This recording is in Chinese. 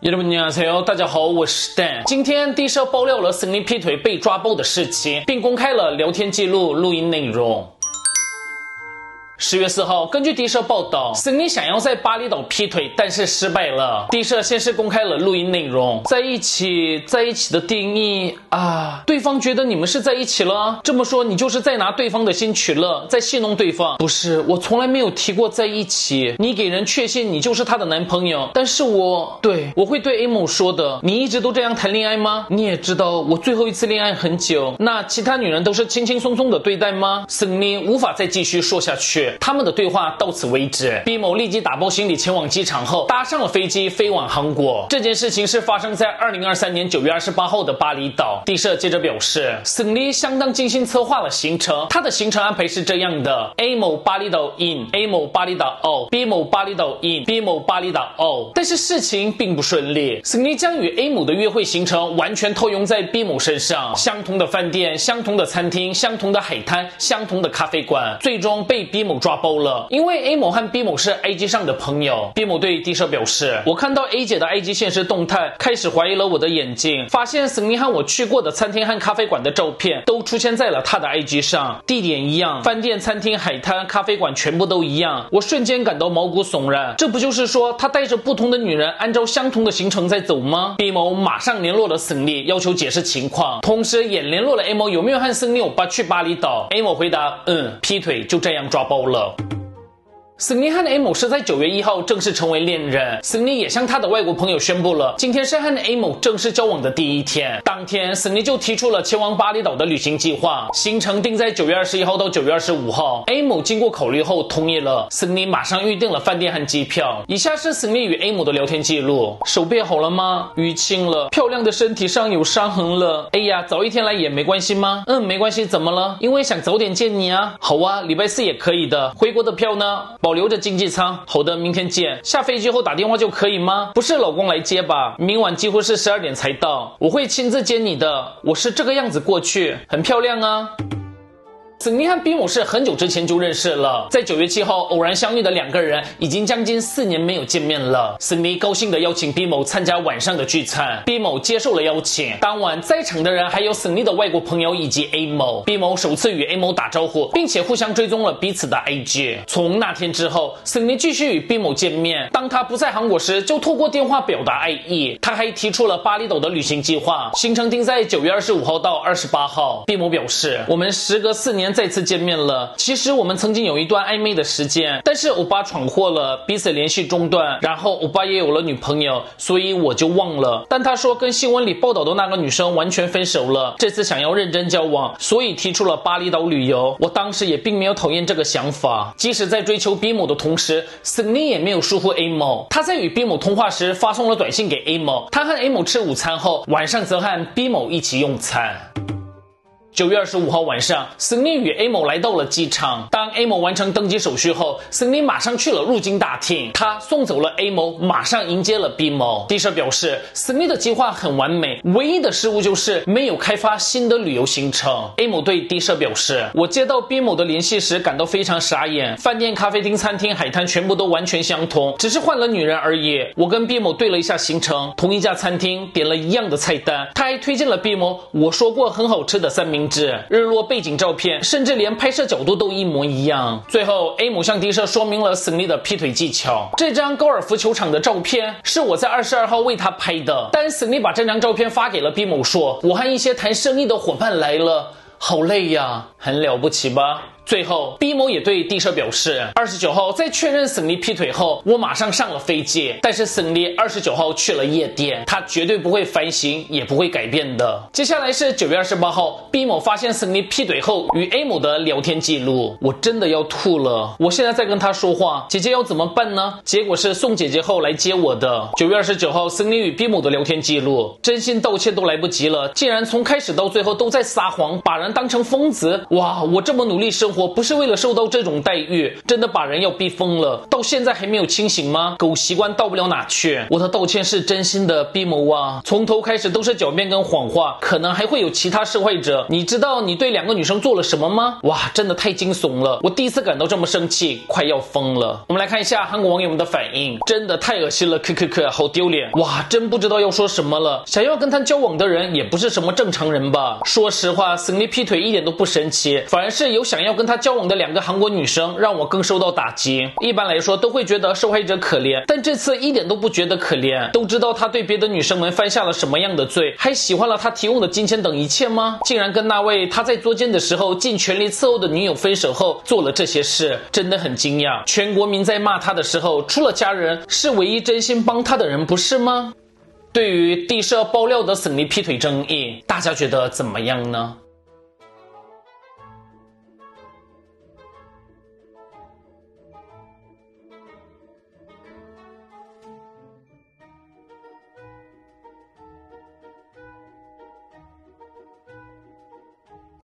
여러분안녕하세요大家好，我是 Dan。今天的社爆料了森林劈腿被抓包的事情，并公开了聊天记录、录音内容。 十月四号，根据的社报道，森尼想要在巴厘岛劈腿，但是失败了。的社先是公开了录音内容，在一起，在一起的定义啊，对方觉得你们是在一起了，这么说你就是在拿对方的心取乐，在戏弄对方。不是，我从来没有提过在一起。你给人确信你就是他的男朋友，但是我对我会对 A 某说的。你一直都这样谈恋爱吗？你也知道我最后一次恋爱很久，那其他女人都是轻轻松松的对待吗？森尼无法再继续说下去。他们的对话到此为止。B 某立即打包行李前往机场后，搭上了飞机飞往韩国。这件事情是发生在二零二三年九月二十八号的巴厘岛。地社接着表示，森尼相当精心策划了行程。他的行程安排是这样的：A 某巴厘岛 in，A 某巴厘岛 out，B 某巴厘岛 in，B 某巴厘岛 out。但是事情并不顺利，森尼将与 A 某的约会行程完全套用在 B 某身上，相同的饭店、相同的餐厅、相同的海滩、相同的咖啡馆，最终被 B 某。抓包了，因为 A 某和 B 某是 IG 上的朋友。B 某对 D 社表示：“我看到 A 姐的 IG 现实动态，开始怀疑了我的眼睛，发现森尼和我去过的餐厅和咖啡馆的照片都出现在了他的 IG 上，地点一样，饭店、餐厅、海滩、咖啡馆全部都一样。我瞬间感到毛骨悚然，这不就是说他带着不同的女人，按照相同的行程在走吗？”B 某马上联络了森尼，要求解释情况，同时也联络了 A 某，有没有和森尼欧巴去巴厘岛？A 某回答：“嗯，劈腿就这样抓包了。”了。森尼和 A 某是在九月一号正式成为恋人。森尼也向他的外国朋友宣布了，今天是和 A 某正式交往的第一天。当天，森尼就提出了前往巴厘岛的旅行计划，行程定在九月二十一号到九月二十五号。A 某经过考虑后同意了，森尼马上预定了饭店和机票。以下是森尼与 A 某的聊天记录：手变好了吗？淤青了。漂亮的身体上有伤痕了。哎呀，早一天来也没关系吗？嗯，没关系。怎么了？因为想早点见你啊。好啊，礼拜四也可以的。回国的票呢？保留着经济舱。好的，明天见。下飞机后打电话就可以吗？不是老公来接吧？明晚几乎是十二点才到，我会亲自接你的。我是这个样子过去，很漂亮啊。森尼和 B 某是很久之前就认识了，在九月七号偶然相遇的两个人，已经将近四年没有见面了。森尼高兴地邀请 B 某参加晚上的聚餐，B 某接受了邀请。当晚在场的人还有森尼的外国朋友以及 A 某。B 某首次与 A 某打招呼，并且互相追踪了彼此的 IG。从那天之后，森尼继续与 B 某见面。当他不在韩国时，就透过电话表达爱意。他还提出了巴厘岛的旅行计划，行程定在九月二十五号到二十八号。B 某表示：“我们时隔四年。”再次见面了。其实我们曾经有一段暧昧的时间，但是欧巴闯祸了，彼此联系中断。然后欧巴也有了女朋友，所以我就忘了。但他说跟新闻里报道的那个女生完全分手了，这次想要认真交往，所以提出了巴厘岛旅游。我当时也并没有讨厌这个想法。即使在追求 B 某的同时，Sunny 也没有疏忽 A 某。他在与 B 某通话时发送了短信给 A 某，他和 A 某吃午餐后，晚上则和 B 某一起用餐。九月二十五号晚上，森尼与 A 某来到了机场。当 A 某完成登机手续后，森尼马上去了入境大厅。他送走了 A 某，马上迎接了 B 某。的社表示，森尼的计划很完美，唯一的失误就是没有开发新的旅游行程。A 某对的社表示：“我接到 B 某的联系时感到非常傻眼，饭店、咖啡厅、餐厅、海滩全部都完全相同，只是换了女人而已。我跟 B 某对了一下行程，同一家餐厅点了一样的菜单，他还推荐了 B 某我说过很好吃的三明。”日落背景照片，甚至连拍摄角度都一模一样。最后，A 某向 D 社说明了 Sunny 的劈腿技巧。这张高尔夫球场的照片是我在二十二号为他拍的，但 Sunny 把这张照片发给了 B 某，说：“我和一些谈生意的伙伴来了，好累呀，很了不起吧？”最后，B 某也对地社表示，二十九号在确认沈丽劈腿后，我马上上了飞机。但是沈丽二十九号去了夜店，他绝对不会反省，也不会改变的。接下来是九月二十八号，B 某发现沈丽劈腿后与 A 某的聊天记录，我真的要吐了。我现在在跟他说话，姐姐要怎么办呢？结果是送姐姐后来接我的。九月二十九号，沈丽与 B 某的聊天记录，真心道歉都来不及了，竟然从开始到最后都在撒谎，把人当成疯子。哇，我这么努力生活。活不是为了受到这种待遇，真的把人要逼疯了。到现在还没有清醒吗？狗习惯到不了哪去。我的道歉是真心的，逼谋啊，从头开始都是狡辩跟谎话，可能还会有其他受害者。你知道你对两个女生做了什么吗？哇，真的太惊悚了！我第一次感到这么生气，快要疯了。我们来看一下韩国网友们的反应，真的太恶心了，可可可，好丢脸！哇，真不知道要说什么了。想要跟他交往的人也不是什么正常人吧？说实话，孙俪劈腿一点都不神奇，反而是有想要跟他交往的两个韩国女生让我更受到打击。一般来说都会觉得受害者可怜，但这次一点都不觉得可怜。都知道他对别的女生们犯下了什么样的罪，还喜欢了他提供的金钱等一切吗？竟然跟那位他在捉奸的时候尽全力伺候的女友分手后做了这些事，真的很惊讶。全国民在骂他的时候，除了家人，是唯一真心帮他的人，不是吗？对于地社爆料的沈丽劈腿争议，大家觉得怎么样呢？